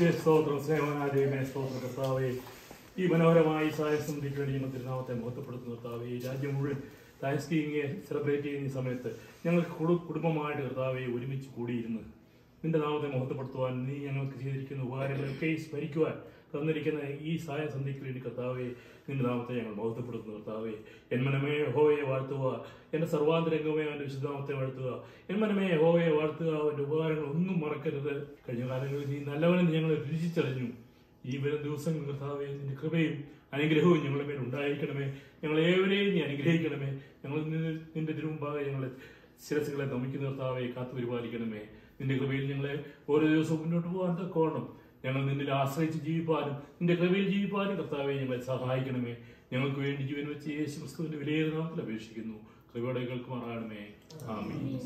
സ്തോത്രം. ദൈവമേ സ്തോത്രം. കർത്താവേ ഈ മനോഹരമായി സായസം വേണ്ടി തിരുനാമത്തെ മഹത്വപ്പെടുത്തുന്ന കർത്താവേ. ഈ രാജ്യം മുഴുവൻ താങ്ക്സ് ഗിവിംഗ് സെലിബ്രേറ്റ് ചെയ്യുന്ന സമയത്ത് ഞങ്ങൾ കുടു- കുടുംബമായിട്ട് കർത്താവെ ഒരുമിച്ച് കൂടിയിരുന്ന് നിന്റെ നാമത്തെ മഹത്വപ്പെടുത്തുവാൻ നീ ഞങ്ങൾക്ക് ചെയ്തിരിക്കുന്ന ഉപകാരങ്ങളൊക്കെ സ്മരിക്കുവാൻ തന്നിരിക്കുന്ന ഈ സായ സന്ധിക്ക് വേണ്ടി കർത്താവെ നിന്റെ നാമത്തെ ഞങ്ങൾ മഹത്വപ്പെടുത്തുന്നു. കർത്താവെ എൻ മനമേ ഹോയെ വാഴ്ത്തുക. എന്റെ സർവാന്തരംഗമേ അവന്റെ വിശുദ്ധനാമത്തെ വാഴ്ത്തുക. എൻ മനമേ ഹോയെ വാഴ്ത്തുക. അവന്റെ ഉപകാരങ്ങൾ ഒന്നും മറക്കരുത്. കഴിഞ്ഞ കാലങ്ങളിൽ നീ നല്ലവനെന്ന് ഞങ്ങൾ രുചിച്ചറിഞ്ഞു. ഈ വരും ദിവസങ്ങൾ കർത്താവെ നിന്റെ കൃപയും അനുഗ്രഹവും ഞങ്ങളുടെ മേൽ ഉണ്ടായിരിക്കണമേ. ഞങ്ങൾ ഏവരെയും നീ അനുഗ്രഹിക്കണമേ. ഞങ്ങൾ നിന്റെ തിരുമുമ്പാകെ ഞങ്ങളെ ശിരസുകളെ നമിക്കുന്ന കർത്താവെ കാത്തു പരിപാലിക്കണമേ നിന്റെ കൃപയിൽ ഞങ്ങളെ ഓരോ ദിവസവും മുന്നോട്ട് പോകാൻ തക്കോണം ഞങ്ങൾ നിന്നിൽ ആശ്രയിച്ച് ജീവിപ്പാനും നിന്റെ കൃപയിൽ ജീവിപ്പാനും കർത്താവെ ഞങ്ങളെ സഹായിക്കണമേ. ഞങ്ങൾക്ക് വേണ്ടി ജീവൻ വെച്ച് യേശു ക്രിസ്തുവിന്റെ വിലയേറെ അപേക്ഷിക്കുന്നു. കൃപയുടെ കേൾക്കുമാറാകണമേ. ആമീൻ.